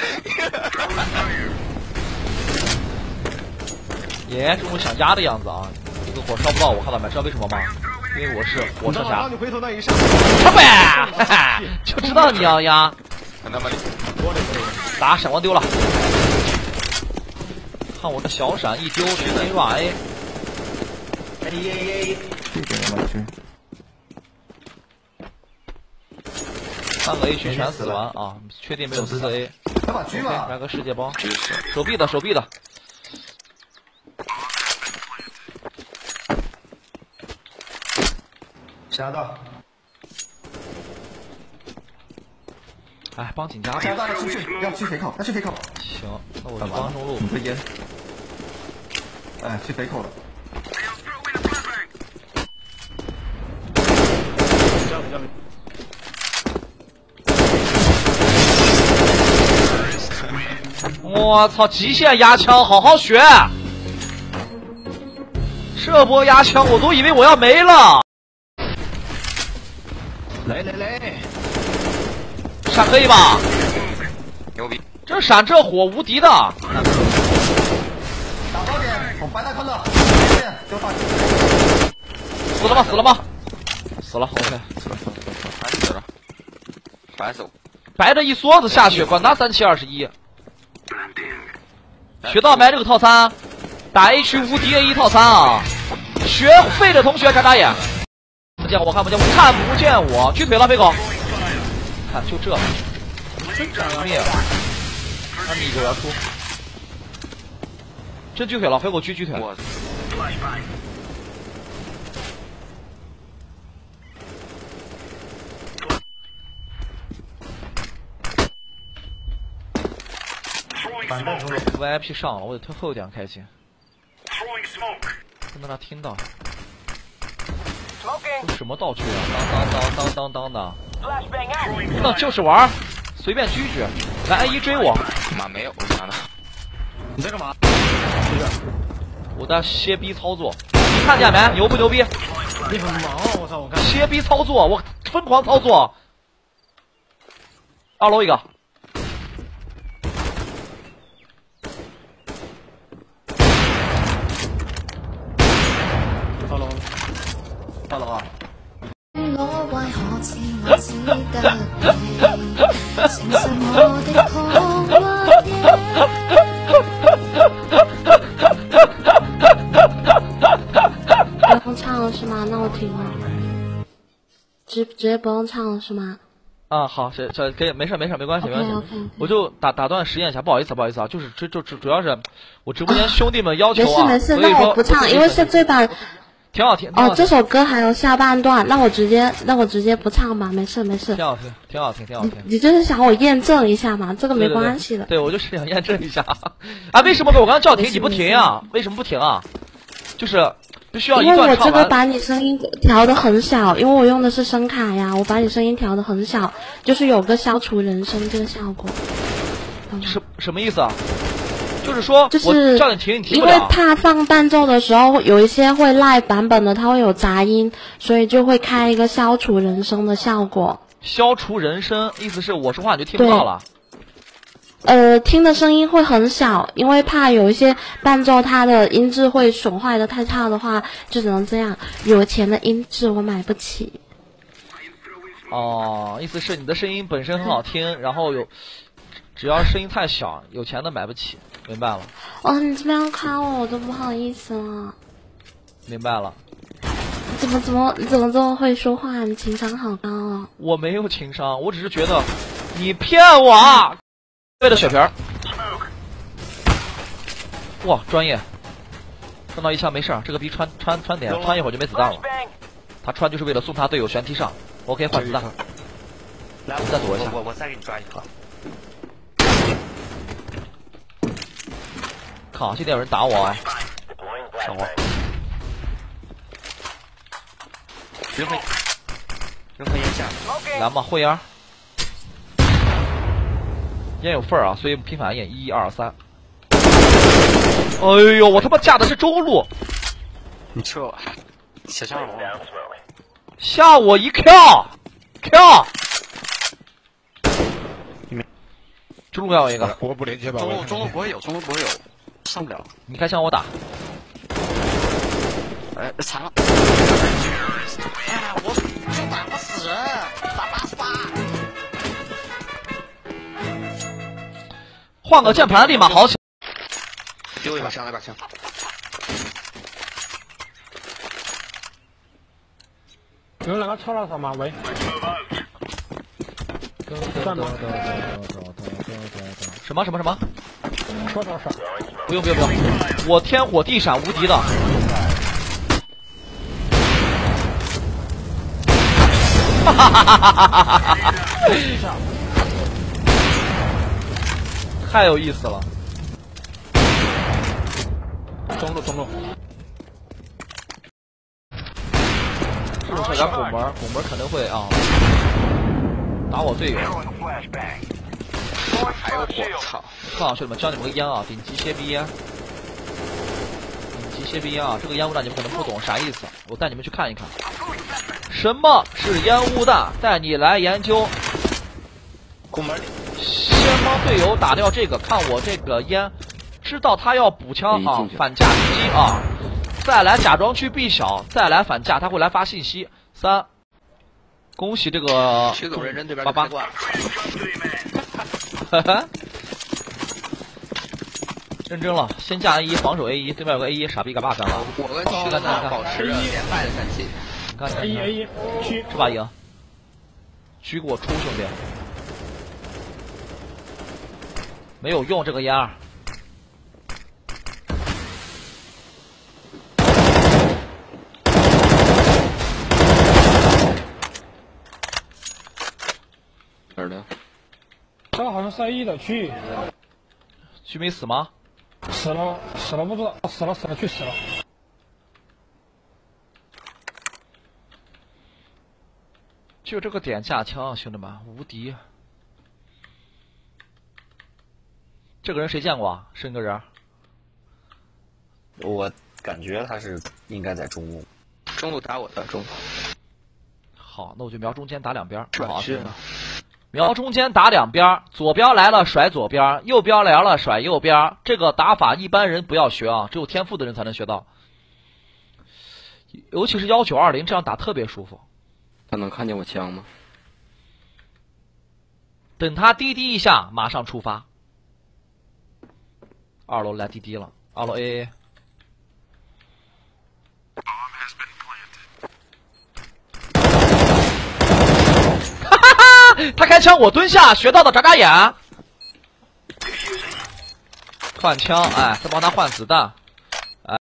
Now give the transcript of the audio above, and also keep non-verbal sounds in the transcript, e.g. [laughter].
[laughs] 耶，这种想压的样子啊！这个火烧不到我，看到没？知道为什么吗？因为我是火车侠。你回头那一下，他呗，[laughs] 就知道你要压。那么你打闪光丢了，看我这小闪一丢，直接 A 软 A。哎耶耶，这个我去，三个 A 区全死完啊！确定没有四 A。来把狙吧，来个世界包，手臂的手臂的。加到，哎，帮警家吧。加到要出去，要去肥口，要去肥口，行，那我就帮中路。你这烟，哎，去肥口了。我操，极限压枪，好好学。这波压枪，我都以为我要没了。来来来，闪可以吧？牛逼！这闪这火无敌的。打高点，我白大康的，丢发。死了吗？死了吗？死了。OK。烦死了，烦死我！白的一梭子下去，管他三七二十一。学到没这个套餐？打 A 区无敌 A 一套餐啊！学废的同学眨眨眼。看不见我，看不见我，看不见我，锯腿了，飞狗。看就这，真毁灭！安米狗要出，真锯腿了，飞狗锯锯腿。反弹中路，VIP 上了，我得退后一点开心。不能让他听到。这什么道具啊？当当当当当当的，那就是玩，随便狙狙。来 A 一追我，妈没有，妈的！你在干嘛？我在歇逼操作，你看见没？牛不牛逼？你很忙啊！我操，我看。歇逼操作，我疯狂操作。二楼一个，直直接不用唱了是吗？啊，好，行行可以，没事没事，没关系没关系我就打打断实验一下，不好意思不好意思啊，就是这就主主要是我直播间兄弟们要求啊，没事没事，那我不唱，因为是这版挺好听，哦，这首歌还有下半段，那我直接那我直接不唱吧，没事没事挺。好听，挺好听，挺好听。你就是想我验证一下嘛，这个没关系的。对，我就是想验证一下。[laughs] 啊，为什么我刚刚叫停你不停啊？为什么不停啊？就是必须要一因为我。这个把你声音调的很小，因为我用的是声卡呀，我把你声音调的很小，就是有个消除人声这个效果。什什么意思啊？就是说，就是我叫你停，你停因为。怕放伴奏的时候有一些会赖版本的，它会有杂音，所以就会开一个消除人声的效果。消除人声，意思是我说话你就听不到了。呃，听的声音会很小，因为怕有一些伴奏它的音质会损坏的太差的话，就只能这样。有钱的音质我买不起。哦，意思是你的声音本身很好听，然后有，只要声音太小，有钱的买不起。明白了，哦，你这样夸我，我都不好意思了。明白了。你怎么怎么你怎么这么会说话？你情商好高哦。我没有情商，我只是觉得你骗我啊！为了血瓶儿，哇，专业，碰到一枪没事儿，这个逼穿穿穿点，穿一会儿就没子弹了。他穿就是为了送他队友悬梯上，OK 换子弹。来，我再躲一下我我再给你抓一颗。靠，现在有人打我啊！等会儿，任何任何烟下，来嘛，会烟。烟有份儿啊，所以频繁烟，一二三。哎呦，我他妈架的是中路，你吃我，小象龙，吓我一跳，跳。中路要有一个，我不连接吧？中路中路不会有，中路不会有，上不了。你开枪我打。哎，残了！哎，我就打不死人，打换个键盘立马好起。丢一把枪，来把枪。有两个超了什么？喂，算吗？什么什么什么？不用不用不用，我天火地闪无敌的。哈哈哈哈哈哈！太有意思了。中路中路，是不是有点拱门？拱门肯定会啊，打我队友。还有我操！看啊，兄弟们，教你们个烟啊，顶级蝎逼烟。顶级蝎逼烟啊，这个烟雾弹你们可能不懂啥意思，我带你们去看一看。什么是烟雾弹？带你来研究。拱门里，先帮队友打掉这个，看我这个烟，知道他要补枪哈，反架狙击啊，再来假装去 B 小，再来反架，他会来发信息。三，恭喜这个八八就开挂了。哈哈，认真了，先架 A 一，防守 A 一，对面有个 A 一，傻逼敢把干了。我跟驱干蛋保持着连败的战绩。你看 A 一 A 你一区，这把赢，狙给我出兄弟，没有用这个烟儿。哪儿的？这个好像是 A 一的区，狙没死吗？死了死了不知道，死了死了去死了。就这个点架枪，兄弟们无敌。这个人谁见过啊？是一个人。我感觉他是应该在中路。中路打我的中路。好，那我就瞄中间打两边儿。转去好瞄中间打两边儿，左边来了甩左边儿，右边来了甩右边儿。这个打法一般人不要学啊，只有天赋的人才能学到。尤其是幺九二零这样打特别舒服。他能看见我枪吗？等他滴滴一下，马上出发。二楼来滴滴了，二楼 A A。哈哈哈！他开枪，我蹲下，学到的眨眨眼。换枪，哎，再帮他换子弹。